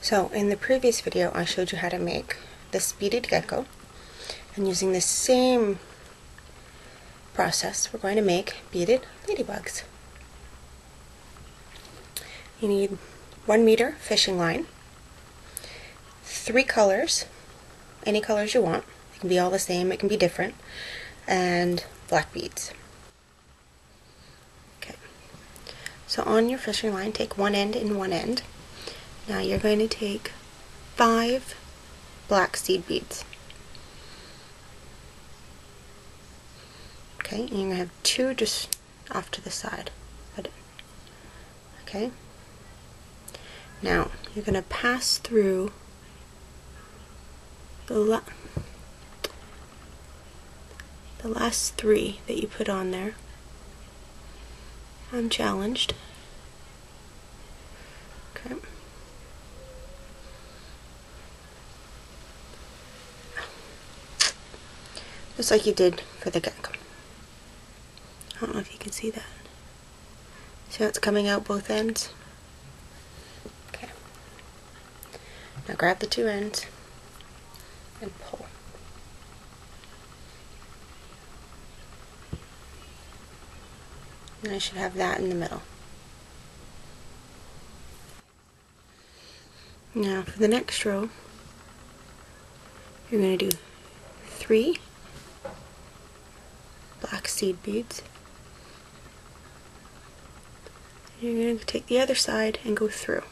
So in the previous video I showed you how to make the beaded gecko and using the same process we're going to make beaded ladybugs. You need one meter fishing line, three colors, any colors you want, it can be all the same, it can be different, and black beads. Okay, so on your fishing line take one end and one end now you're going to take five black seed beads. Okay, and you're going to have two just off to the side. Okay. Now you're going to pass through the la the last three that you put on there. I'm challenged. Okay. Just like you did for the gecko. I don't know if you can see that. See how it's coming out both ends? Okay. Now grab the two ends and pull. And I should have that in the middle. Now for the next row, you're going to do three seed beads. You're going to take the other side and go through.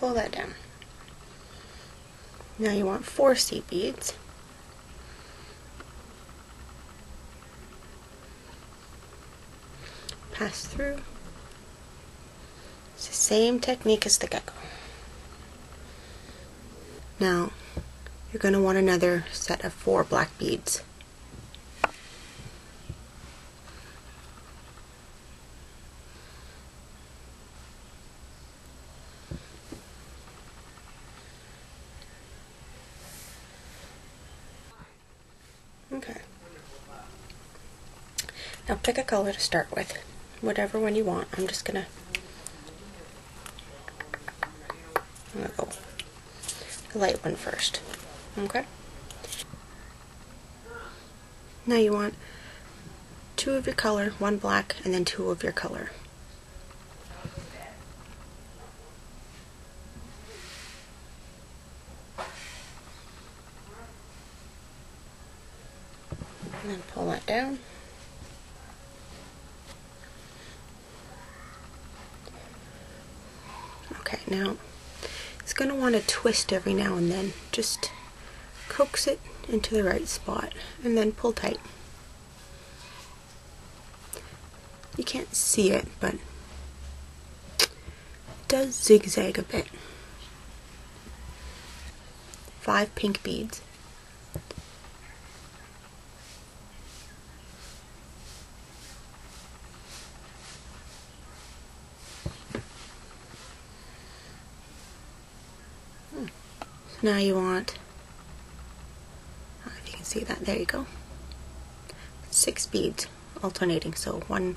Pull that down. Now you want four seed beads. Pass through. It's the same technique as the gecko. Now, you're going to want another set of four black beads. Okay. Now pick a color to start with. Whatever one you want. I'm just gonna, I'm gonna go the light one first. Okay? Now you want two of your color, one black, and then two of your color. And then pull that down. Okay, now going to want to twist every now and then. Just coax it into the right spot and then pull tight. You can't see it, but it does zigzag a bit. Five pink beads. Now you want, if you can see that, there you go. Six beads alternating, so one,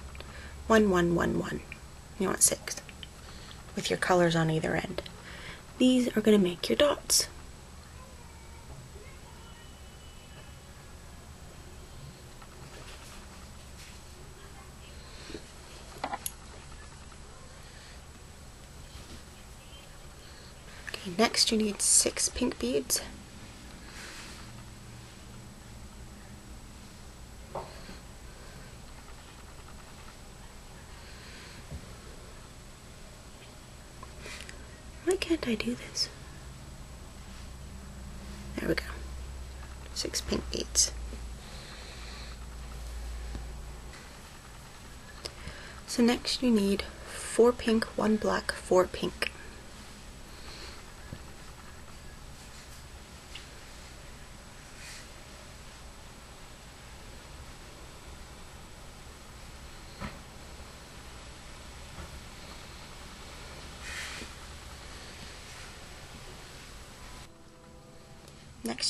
one, one, one, one. You want six with your colors on either end. These are going to make your dots. Next you need six pink beads. Why can't I do this? There we go. Six pink beads. So next you need four pink, one black, four pink.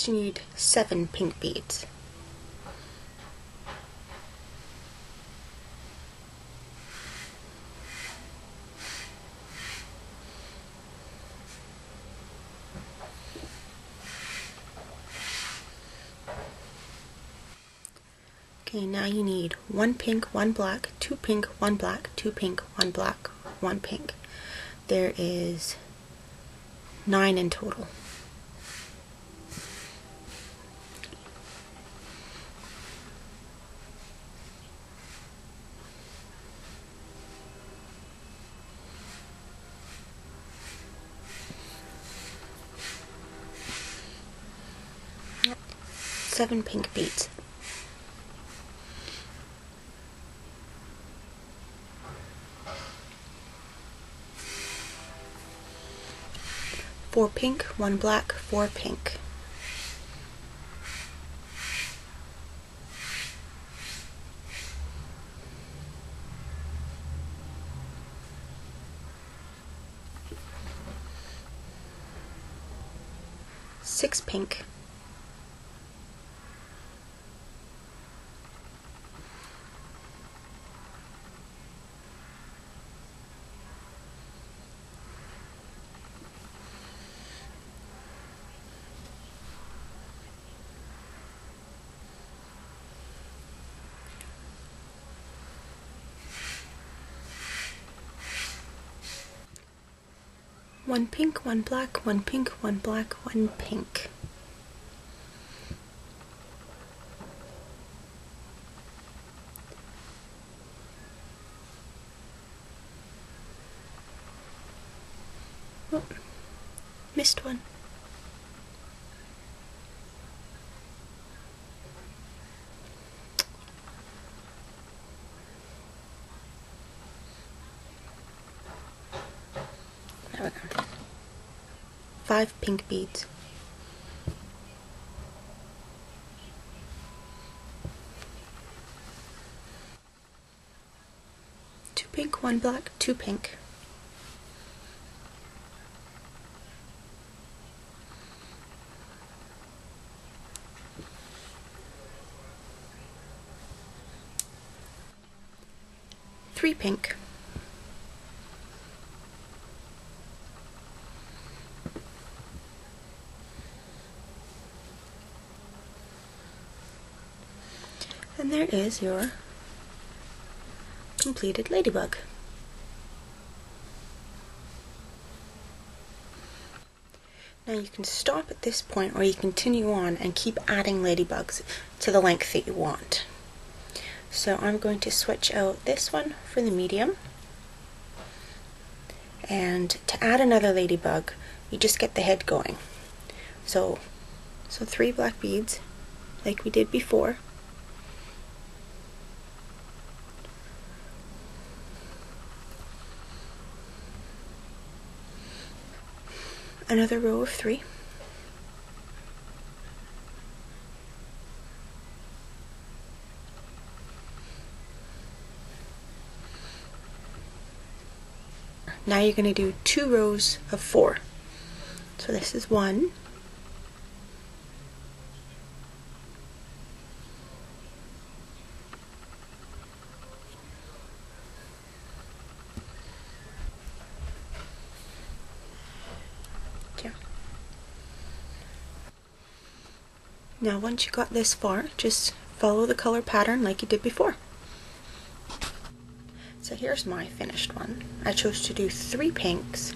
you need seven pink beads. Okay, now you need one pink, one black, two pink, one black, two pink, one black, one pink. There is nine in total. Seven pink beads. Four pink, one black, four pink. Six pink. One pink, one black, one pink, one black, one pink. Oh, missed one. There we go. Five pink beads. Two pink, one black, two pink. Three pink. And there is your completed ladybug. Now you can stop at this point or you continue on and keep adding ladybugs to the length that you want. So I'm going to switch out this one for the medium. And to add another ladybug, you just get the head going. So, so three black beads, like we did before. Another row of three. Now you're going to do two rows of four. So this is one. Two. Now once you got this far, just follow the color pattern like you did before. So here's my finished one. I chose to do three pinks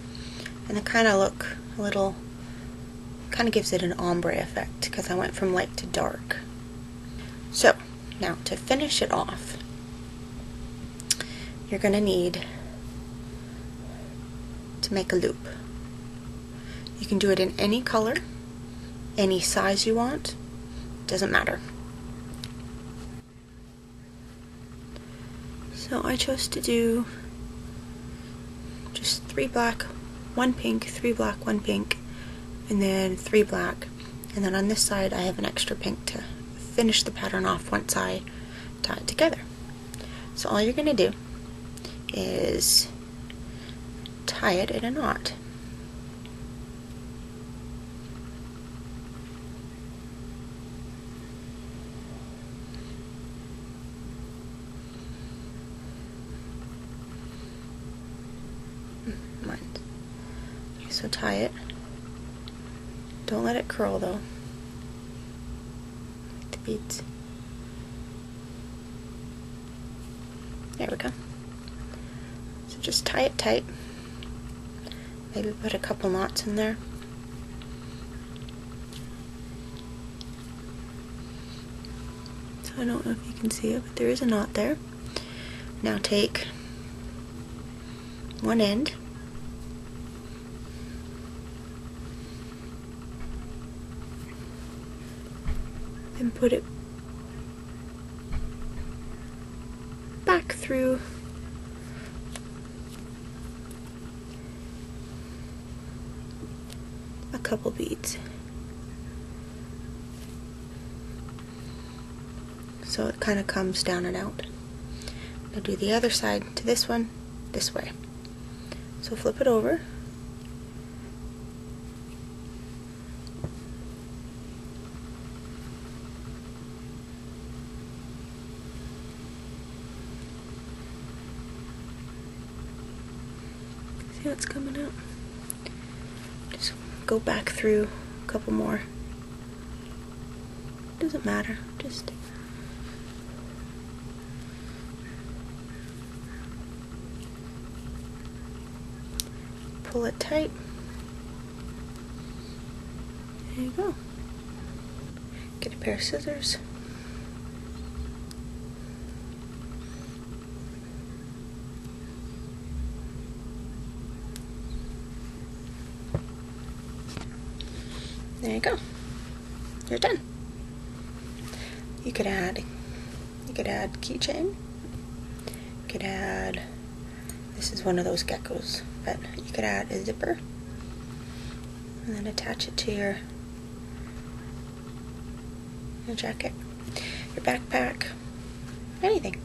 and they kind of look a little, kind of gives it an ombre effect because I went from light to dark. So now to finish it off, you're going to need to make a loop. You can do it in any color, any size you want, doesn't matter. So I chose to do just three black, one pink, three black, one pink, and then three black. And then on this side I have an extra pink to finish the pattern off once I tie it together. So all you're going to do is tie it in a knot. Mind. Okay, so tie it. Don't let it curl though. Like the beads. There we go. So just tie it tight. Maybe put a couple knots in there. So I don't know if you can see it, but there is a knot there. Now take one end and put it back through a couple beads. So it kind of comes down and out. Now do the other side to this one this way. So flip it over. See what's coming out? Just go back through a couple more. Doesn't matter. Just pull it tight. There you go. Get a pair of scissors. There you go. You're done. You could add you could add keychain. You could add this is one of those geckos, but you could add a zipper and then attach it to your your jacket, your backpack, anything.